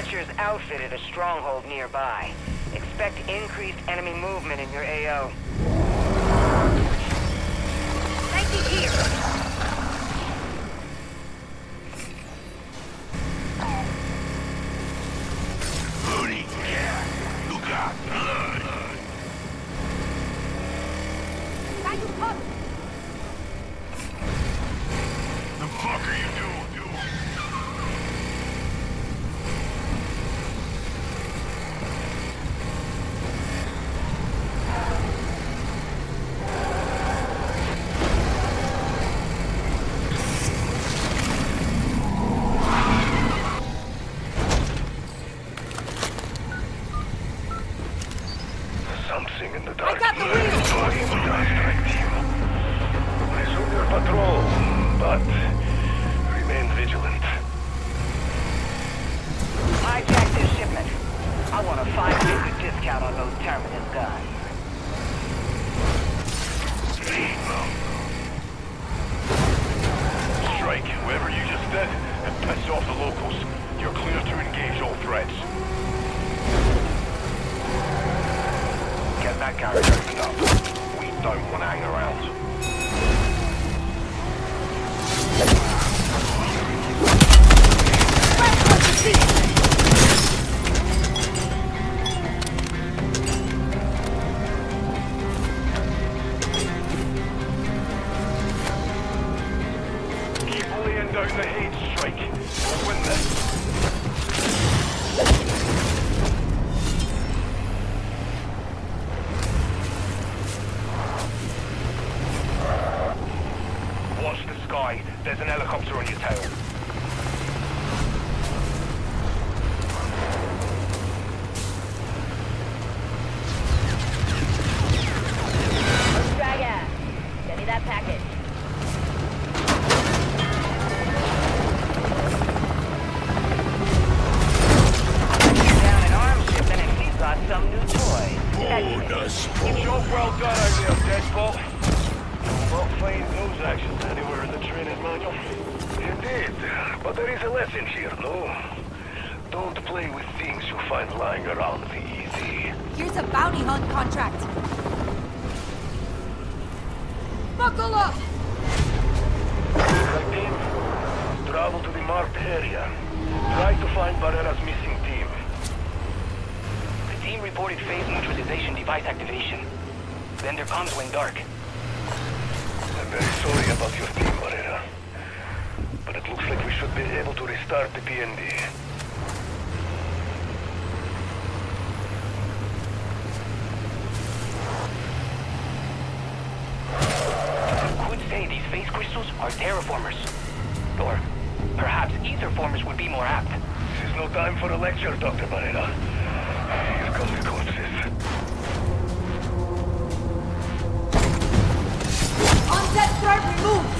Fletcher's outfitted a stronghold nearby. Expect increased enemy movement in your AO. Thank you here. space crystals are terraformers. Or perhaps aetherformers would be more apt. This is no time for a lecture, Dr. Barrera. Here come the corpses. On set, sir, remove!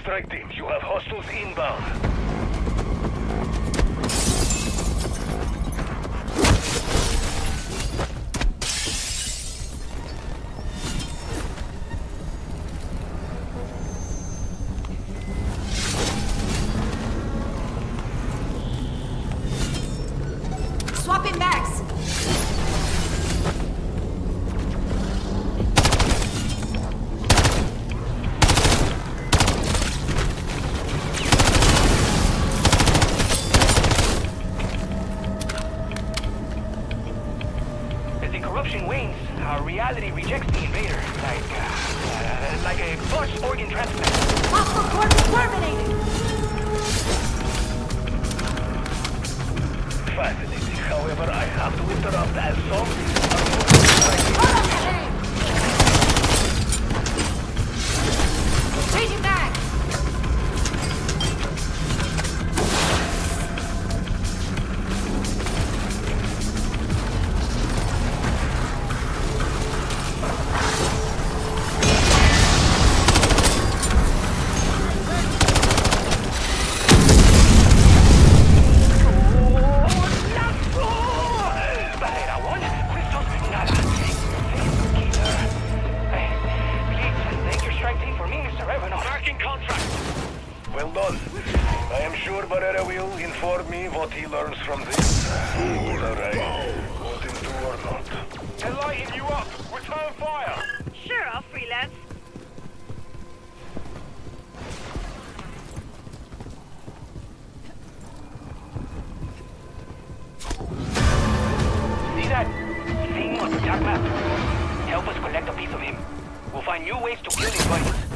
Strike team, you have hostiles inbound. inform me what he learns from this. Fool array. Want him to or not. They're lighting you up. Return fire. Sure, I'll freelance. See that? Seeing on the tac map. Help us collect a piece of him. We'll find new ways to kill these bodies.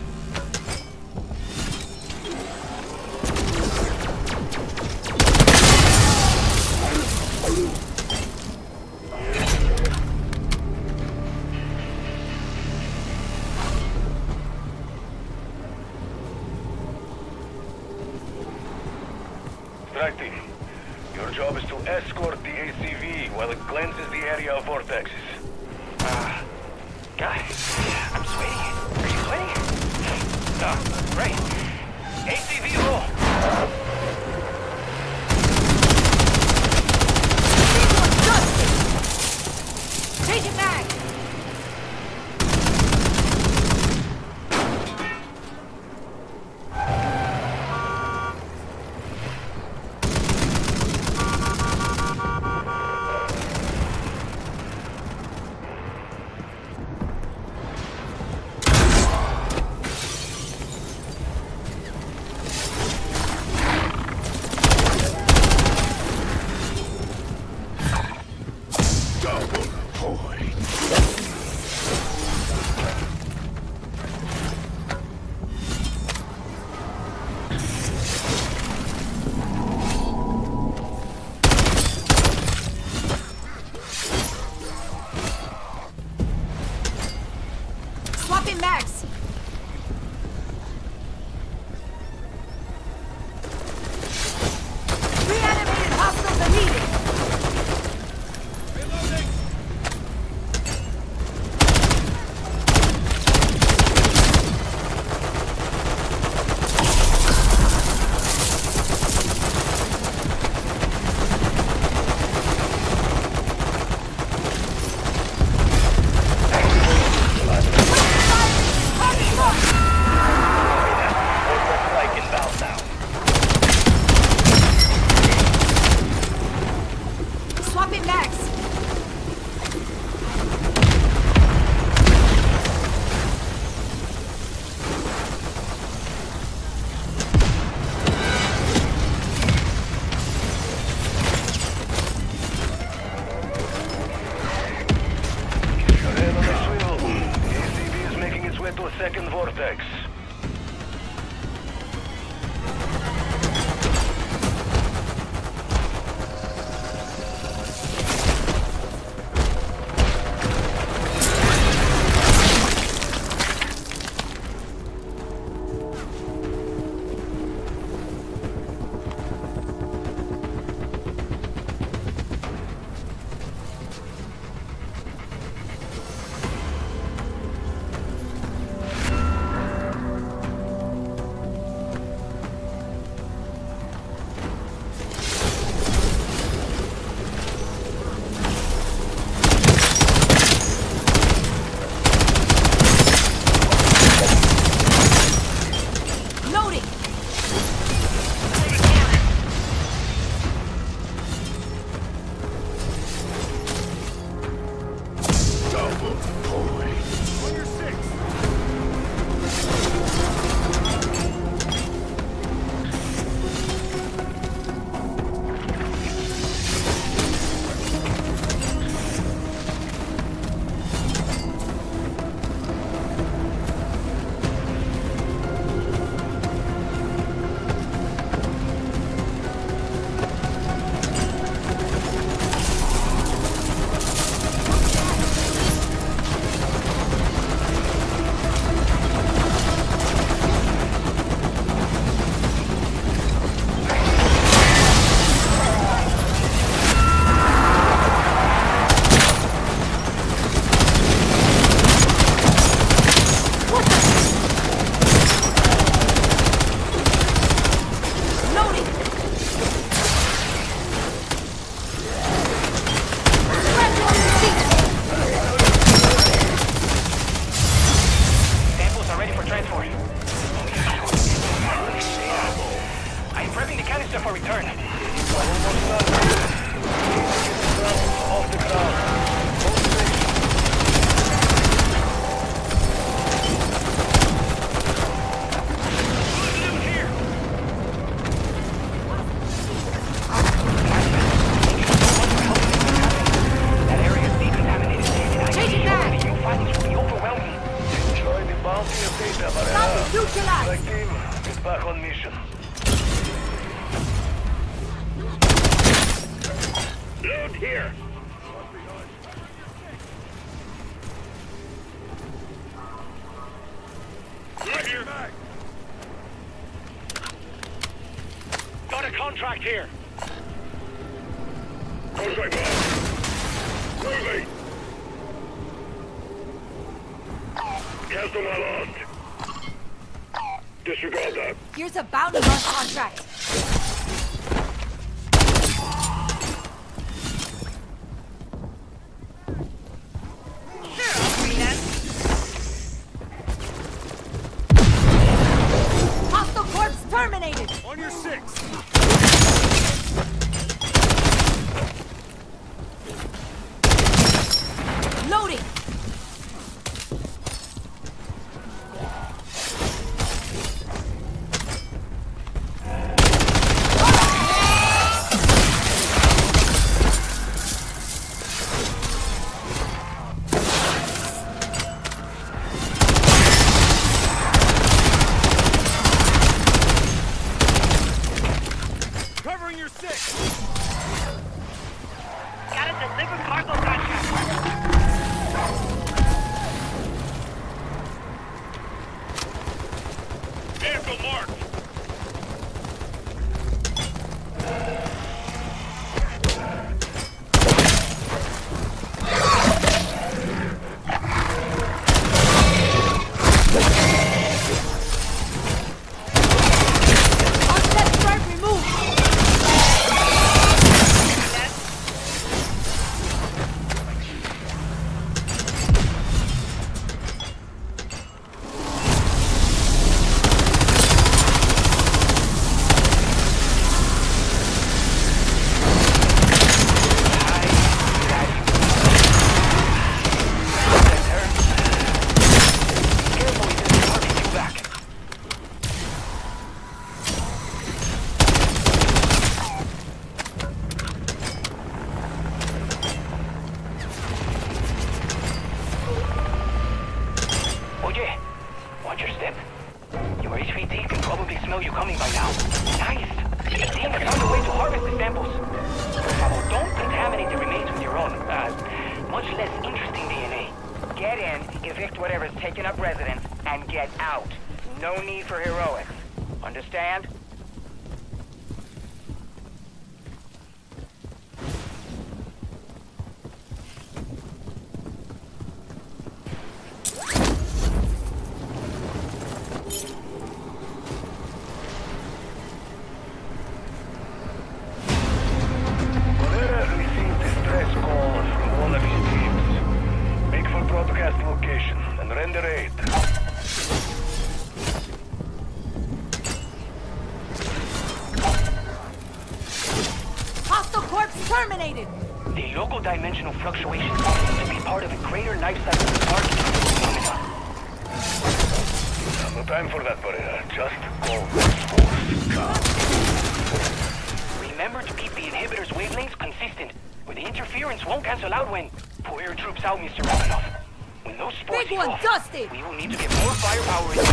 dusted! We will need to get more firepower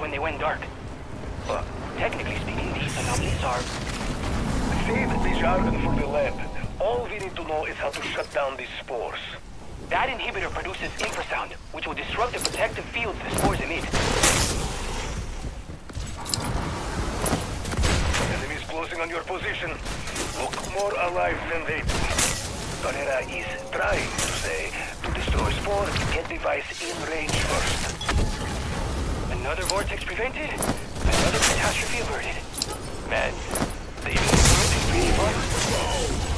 when they went dark. But technically speaking, these anomalies are... Save the jargon for the lab. All we need to know is how to shut down these spores. That inhibitor produces infrasound, which will disrupt the protective fields the spores emit. Enemies closing on your position. Look more alive than they do. Torera is trying to say to destroy spore, get device in range first. Another vortex prevented, another catastrophe averted. Man, the universe is pretty fun.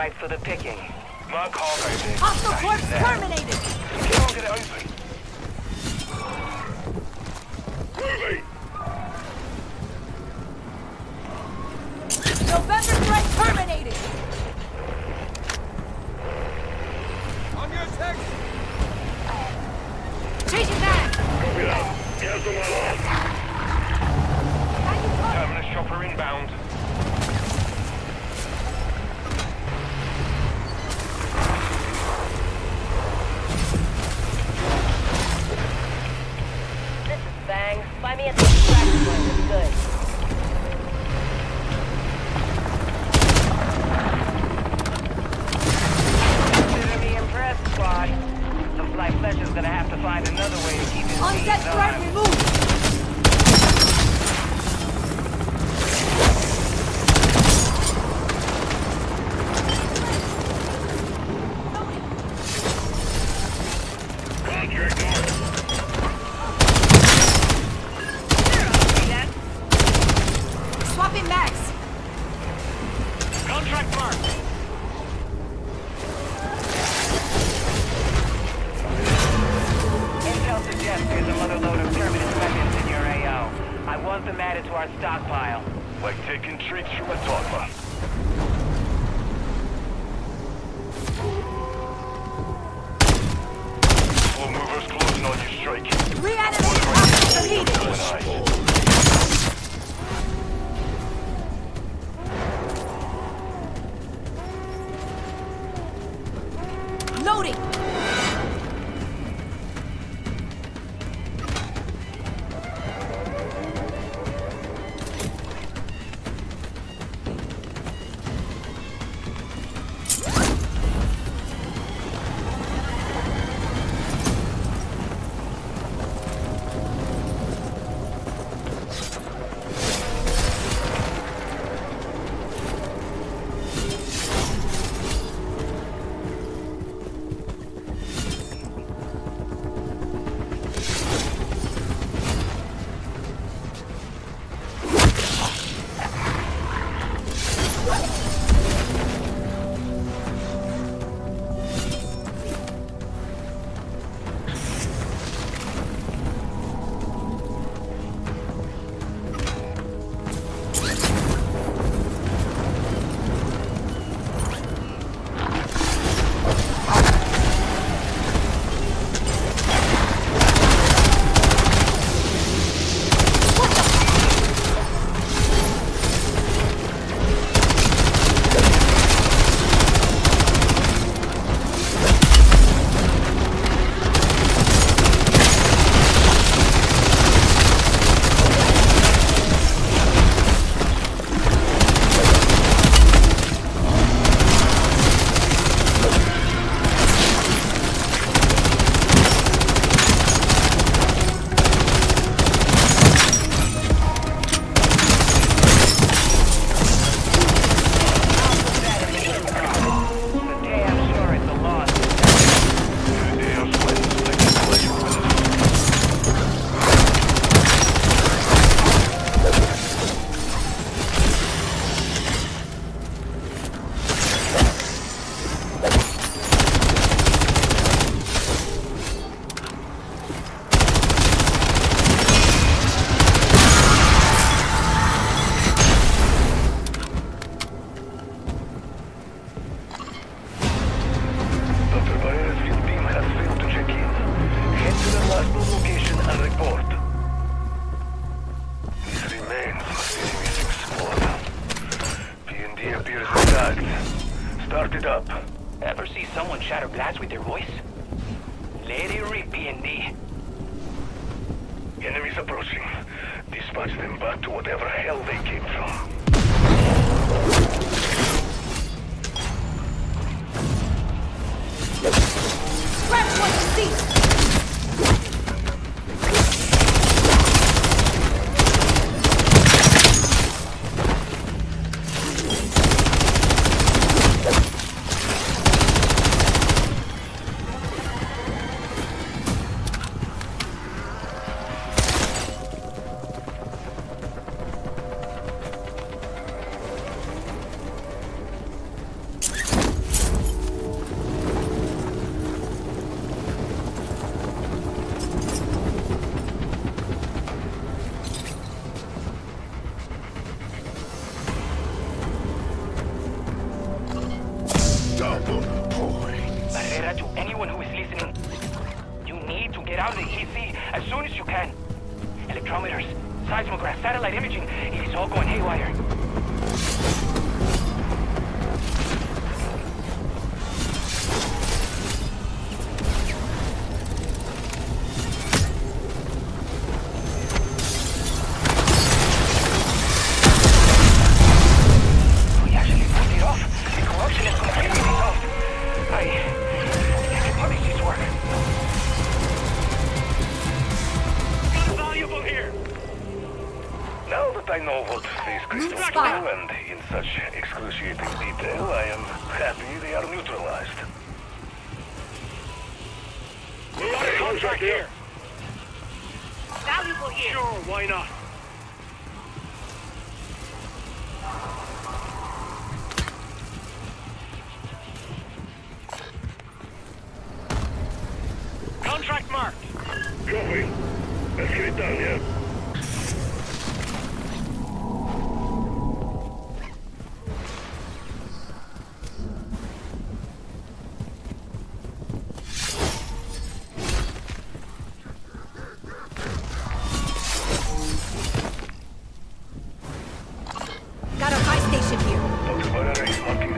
Ripe for the picking.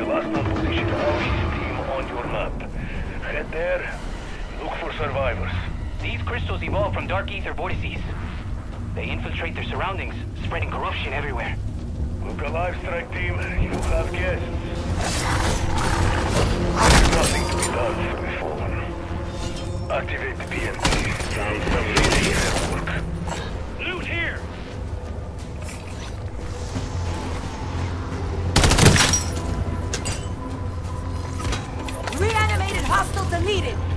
The last not position his team on your map. Head there, look for survivors. These crystals evolve from Dark Aether vortices. They infiltrate their surroundings, spreading corruption everywhere. Look alive, strike team. You have guests. There's nothing to be done for this fallen. Activate the PMP. Sounds familiar. ¡Miren!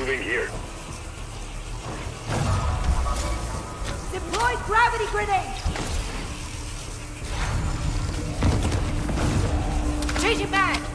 Moving here. Deploy gravity grenade. Changing back.